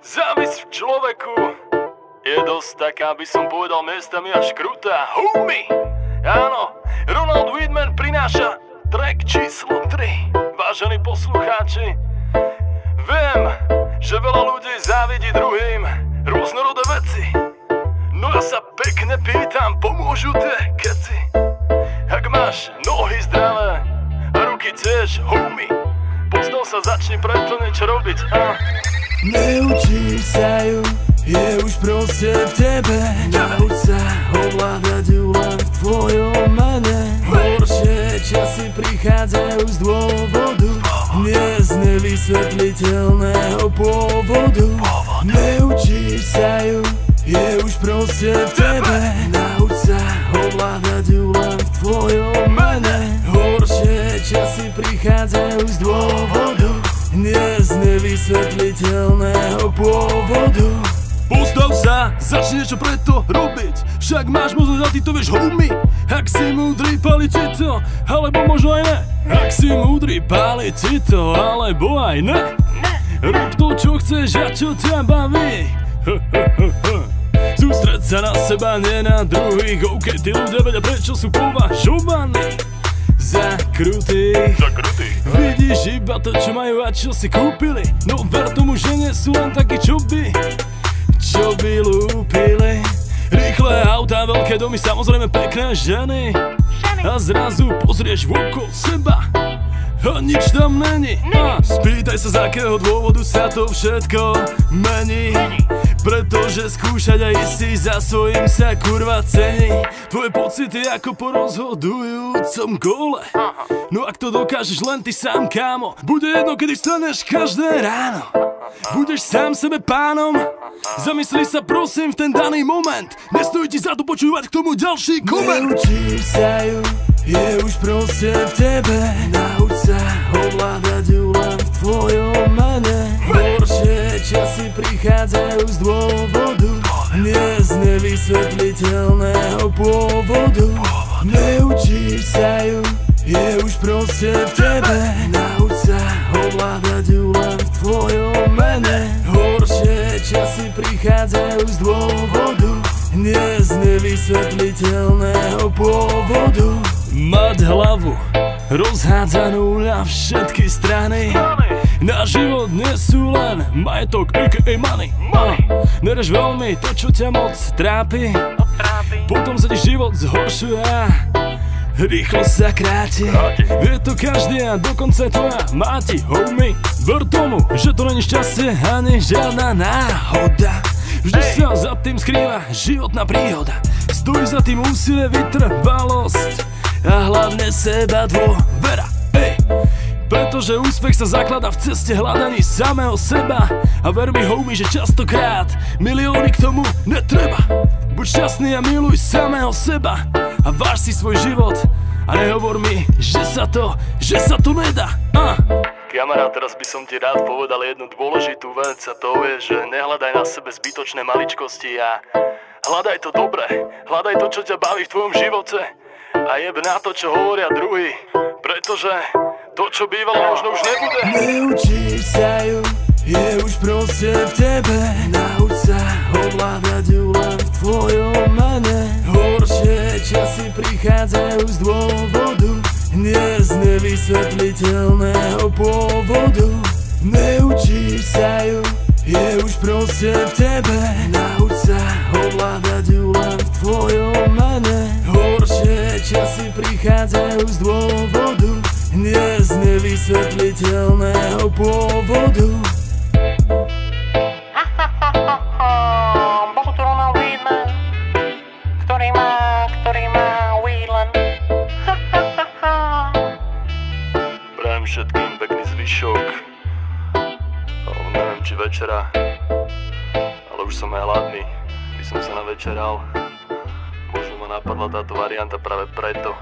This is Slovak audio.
Závis v človeku je dosť taká, by som povedal miestami až krutá. Homie! Áno, Ronald Whitman prináša track číslo 3. Vážení poslucháči, viem, že veľa ľudí závidí druhým rôznorodé veci. No ja sa pekne pýtam, pomôžu tie keci? Ak máš nohy zdravé a ruky tiež, homie, postav sa, začni preto niečo robiť, a... Neučíš sa ju, je už proste v tebe. Nauč sa ovládať ju len v tvojom mene. Horšie časy prichádzajú z dôvodu Nie z nevysvetliteľného pôvodu. Neučíš sa ju, je už proste v tebe Postav sa, začni niečo preto robiť. Však máš možnosť a ty to vieš homie. Ak si múdry, páli ti to, alebo možno aj ne. Ak si múdry, páli ti to, alebo aj ne. Rob to, čo chceš a čo ťa baví. Sústreď sa na seba, nie na druhých. OK, tí ľudia vedia prečo sú považovaní za krutých Vidíš iba to, čo majú a čo si kúpili. No ver tomu, že nie sú len takí, domy, samozrejme pekné ženy. A zrazu pozrieš okolo seba. A nič tam není. A Spýtaj sa z akého dôvodu sa to všetko mení. Pretože skúšať a istý za svojím sa kurva cení. Tvoje pocity ako po rozhodujúcom gole No ak to dokážeš len ty sám kámo Bude jedno kedy staneš každé ráno Budeš sám sebe pánom? Zamysli sa prosím v ten daný moment. Nestojí ti za to počúvať k tomu ďalší koment Neučíš sa ju, je už proste v tebe. Nauč sa ovládať ju len v tvojom mene. Horšie časy prichádzajú z dôvodu. Nie z nevysvetliteľného pôvodu. Mať hlavu rozhádzanú na všetky strany. Na život nie sú len majetok aka money. Uh, Nereš veľmi to, čo ťa moc trápi. Potom sa ti život zhoršuje Rýchlo sa kráti. Vie to každý a dokonca tvoja máti Homie, ver tomu, že to není šťastie ani žiadna náhoda Vždy sa za tým skrýva životná príhoda. Stojí za tým úsilie, vytrvalosť a hlavne seba dôvera. Ej. Pretože úspech sa zaklada v ceste hľadaní samého seba. A ver mi homie, že častokrát milióny k tomu netreba. Buď šťastný a miluj samého seba A váž si svoj život. A nehovor mi, že sa to, že sa to nedá. Uh. Kamarát, teraz by som ti rád povedal jednu dôležitú vec a to je, že nehľadaj na sebe zbytočné maličkosti a hľadaj to dobre, hľadaj to, čo ťa baví v tvojom živote a jeb na to, čo hovoria druhý, pretože to, čo bývalo, možno už nebude. Neučíš sa ju, je už proste v tebe. Nauč sa ovládať ju len v tvojom mene. Horšie časy prichádzajú z dôvodu nevysvetliteľného pôvodu Neučíš sa ju, je už proste v tebe. Nauč sa ovládať ju len v tvojom mene. Horšie časy prichádzajú z dôvodu z nevysvetliteľného pôvodu všetkým pekný zvyšok. Ale neviem, či večera. Ale už som aj hladný. By som sa navečeral. Možno ma napadla táto varianta práve preto.